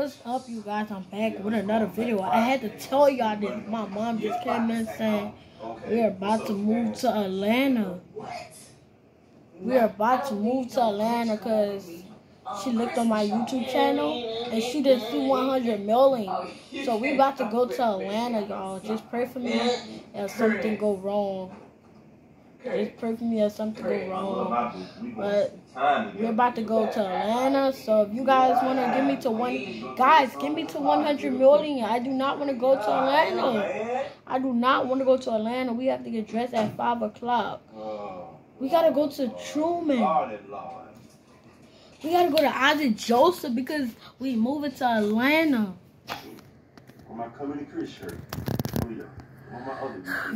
What's up, you guys? I'm back with another video. I had to tell y'all this. My mom just came in saying we're about to move to Atlanta. We're about to move to Atlanta because she looked on my YouTube channel and she did see 100 million. So we about to go to Atlanta, y'all. Just pray for me if something go wrong. Just pray for me if something go wrong. But we're about to go to Atlanta. So if you guys want to give me to one, guys, give me to 100 million. I do not want to go to Atlanta. I do not want to go to Atlanta. We have to get dressed at 5 o'clock. We got to go to Truman. We got to go to Isaac Joseph because we moving to Atlanta. my Comedy Chris shirt.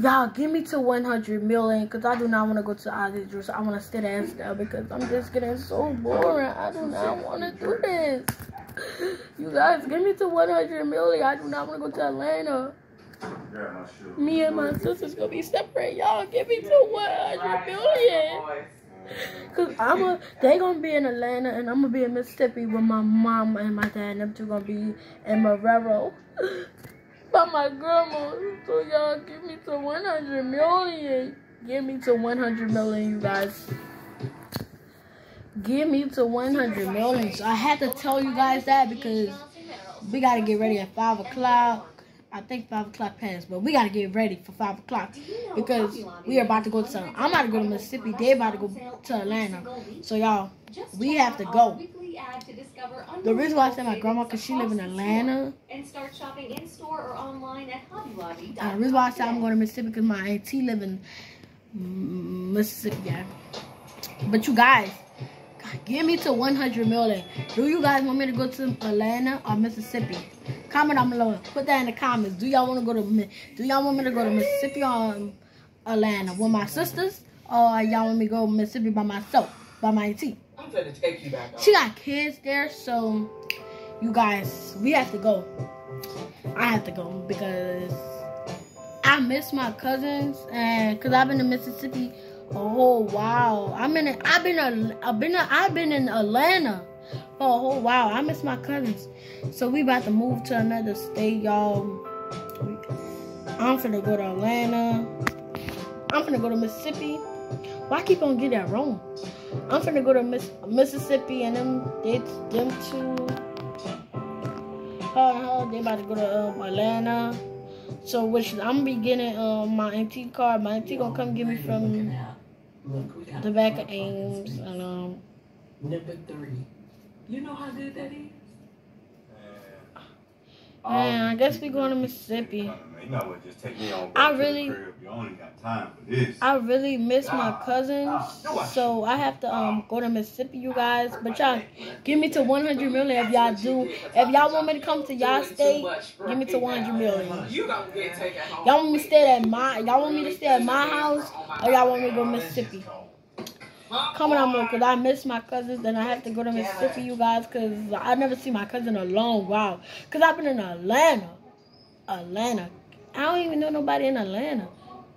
Y'all, give me to 100 million because I do not want to go to Joseph. I want to stay there still because I'm just getting so boring. I do not want to do this. You guys, give me to 100 million. I do not want to go to Atlanta. Me and my sister's gonna be separate. Y'all, give me to 100 million. Cause I'm a, they gonna be in Atlanta and I'm gonna be in Mississippi with my mom and my dad. And them two gonna be in Marrero by my grandma. So y'all give me to 100 million. Give me to 100 million, you guys. Give me to 100 million. So I had to tell you guys that because we gotta get ready at 5 o'clock. I think 5 o'clock passed, but we got to get ready for 5 o'clock because we are about to go to, I'm about to go to Mississippi. They about to go to Atlanta. So, y'all, we have to go. The reason why I said my grandma, because she live in Atlanta. And start shopping in store or online at Hobby Lobby. Uh, the reason why I said I'm going to Mississippi because my auntie live in Mississippi. Yeah. But you guys, give me to 100 million. Do you guys want me to go to Atlanta or Mississippi? Comment down below. Put that in the comments. Do y'all want to go to Do y'all want me to go to Mississippi or Atlanta with my sisters, or y'all want me to go to Mississippi by myself, by my auntie? Gonna take you back. She got kids there, so you guys, we have to go. I have to go because I miss my cousins, and cause I've been in Mississippi a whole while. I'm in. I've been. A, I've been. A, I've been in Atlanta for a whole while. I miss my cousins, so we about to move to another state, y'all. I'm finna go to Atlanta. I'm finna go to Mississippi. Why keep on getting that wrong? I'm finna go to Miss, Mississippi and them they them two her, her, they about to go to um, Atlanta. So which I'm be getting um, my auntie car. My auntie gonna come get me from the back of Ames and um number three. You know how good that is? Man, I guess we going to Mississippi. I really, I really miss my cousins, so I have to um go to Mississippi, you guys. But y'all, give me to 100 million if y'all do. If y'all want me to come to y'all state, give me to 100 million. Y'all want me to stay at my, y'all want me to stay at my house, or y'all want me to go to Mississippi? coming on below because I miss my cousins and I have to go to Mississippi, you guys, because I never see my cousin in a long while. Because I've been in Atlanta. Atlanta. I don't even know nobody in Atlanta.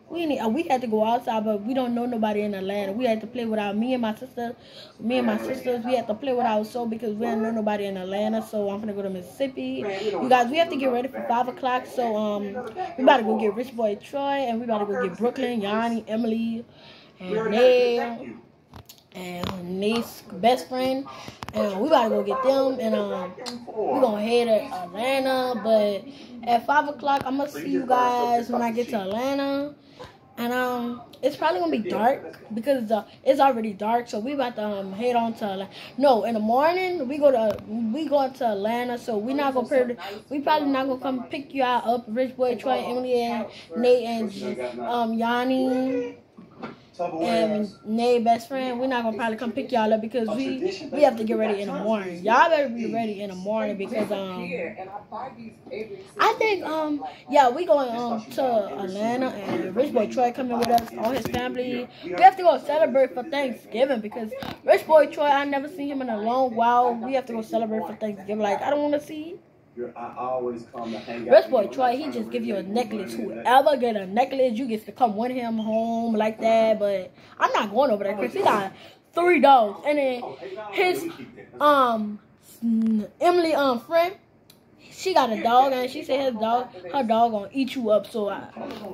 We need, we had to go outside, but we don't know nobody in Atlanta. We had to play without me and my sister. Me and my sisters, we had to play without so because we don't know nobody in Atlanta. So I'm gonna go to Mississippi. You guys, we have to get ready for five o'clock. So um, we about to go get Rich Boy Troy, and we about to go get Brooklyn, Yanni, Emily, and Nate and niece best friend and we gotta go get them and um we gonna head to Atlanta but at five o'clock I'm gonna see you guys when I get to Atlanta. And um it's probably gonna be dark because uh, it's already dark so we about to um, head on to Atlanta. no in the morning we go to we going to Atlanta so we not gonna we probably not gonna come pick you out up Rich Boy Troy Emily and Nate and um Yanni and Nay best friend, we're not gonna probably come pick y'all up because we we have to get ready in the morning. Y'all better be ready in the morning because um I think um yeah we going um to Atlanta and Rich Boy Troy coming with us, all his family. We have to go celebrate for Thanksgiving because Rich Boy Troy I never seen him in a long while. We have to go celebrate for Thanksgiving. Like I don't want to see I always come to hang out. Rich boy Troy, he just give you a necklace. Whoever get a necklace, you get to come with him home like that. But I'm not going over there because he got three dogs, and then his um Emily um friend she got a dog and she said his dog her dog gonna eat you up so I,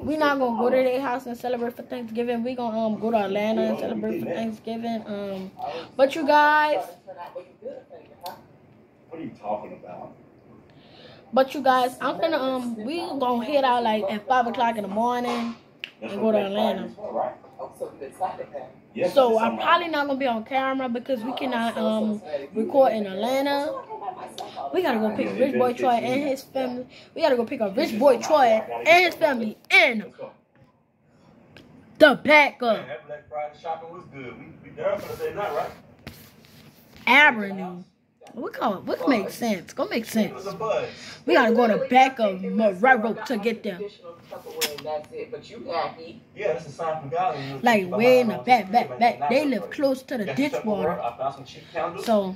we not gonna go to their house and celebrate for thanksgiving we gonna um go to atlanta and celebrate for thanksgiving um but you guys what are you talking about but you guys i'm gonna um we gonna head out like at five o'clock in the morning and go to atlanta. so I'm probably not gonna be on camera because we cannot um record in Atlanta. We gotta go pick Rich Boy Troy and his family. We gotta go pick up Rich Boy Troy and his family and the backup. Avenue. We call it. What makes sense? Go make sense. We gotta go to back of right rope to get them. Yeah, that's a sign from God. Like way in the back, back, back. They live close to the ditch water. So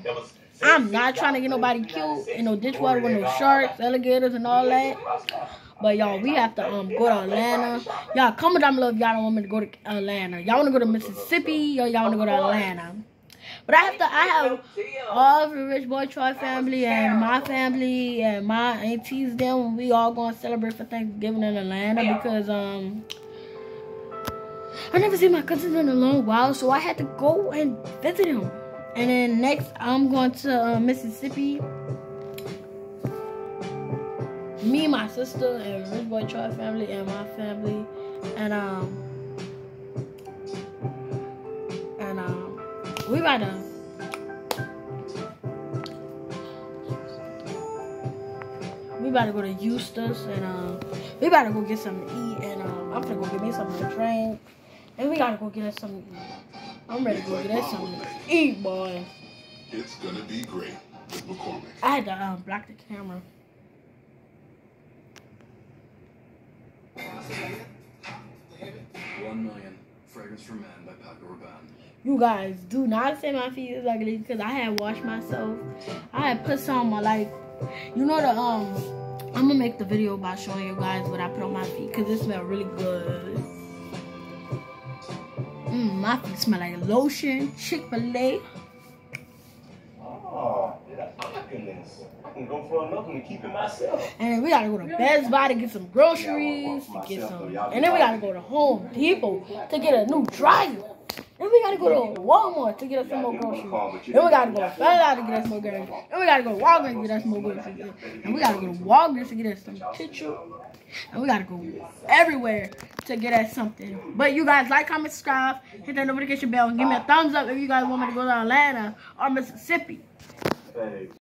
I'm not trying to get nobody killed in no ditch water with no sharks, alligators, and all that. But y'all, we have to um go to Atlanta. Y'all comment down below if y'all don't want me to go to Atlanta. Y'all want to go to Mississippi or y'all want to go to Atlanta. But I have to, I have all of the Rich Boy Troy family and my family and my aunties, them, we all going to celebrate for Thanksgiving in Atlanta because, um, I never seen my cousin in a long while, so I had to go and visit him. And then next, I'm going to uh, Mississippi. Me, my sister, and Rich Boy Troy family, and my family, and um, we about to. We about to go to Eustis and um, we about to go get something to eat and um, I'm gonna go get me something to drink and we gotta go get us something to eat. I'm ready to go get us something to eat, boy. It's gonna be great with McCormick. I had to um, block the camera. One million. Fragrance for Men by Paco Rabanne. You guys do not say my feet is ugly because I had washed myself. I had put some on my like, you know the um. I'm gonna make the video by showing you guys what I put on my feet because it smells really good. Mmm, my feet smell like lotion, Chick Fil A. Oh, goodness. I can go for another and keep it myself. And then we gotta go to Best Buy to get some groceries, to get some, and then we gotta go to Home Depot to get a new dryer. Then we gotta go to Walmart to get us some more groceries. Then we gotta go to Fella to get us more groceries. Then we gotta go to Walgreens to get us more groceries. And we gotta go to Walgreens to get us some tissue. And we gotta go everywhere to get us something. But you guys like, comment, subscribe, hit that notification bell, and give me a thumbs up if you guys want me to go to Atlanta or Mississippi.